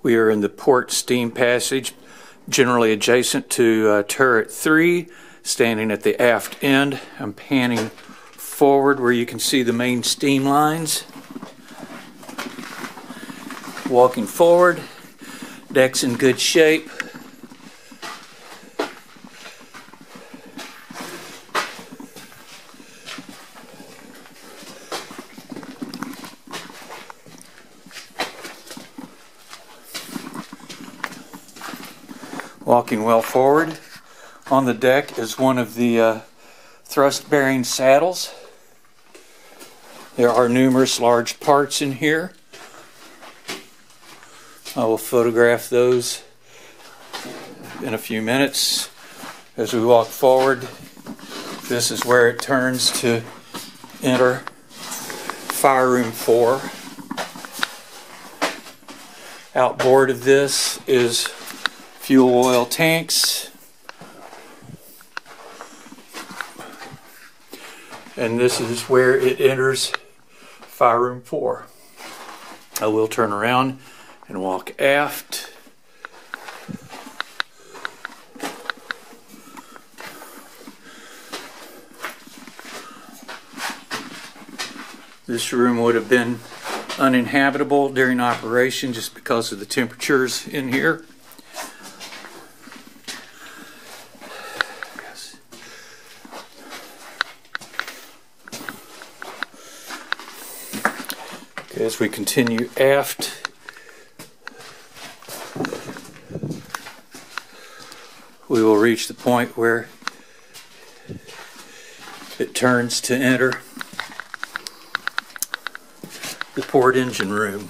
We are in the port steam passage, generally adjacent to uh, turret 3, standing at the aft end. I'm panning forward where you can see the main steam lines. Walking forward, deck's in good shape. Walking well forward. On the deck is one of the uh, thrust bearing saddles. There are numerous large parts in here. I will photograph those in a few minutes. As we walk forward, this is where it turns to enter fire room 4. Outboard of this is fuel oil tanks. And this is where it enters fire room 4. I will turn around and walk aft. This room would have been uninhabitable during operation just because of the temperatures in here. As we continue aft, we will reach the point where it turns to enter the port engine room.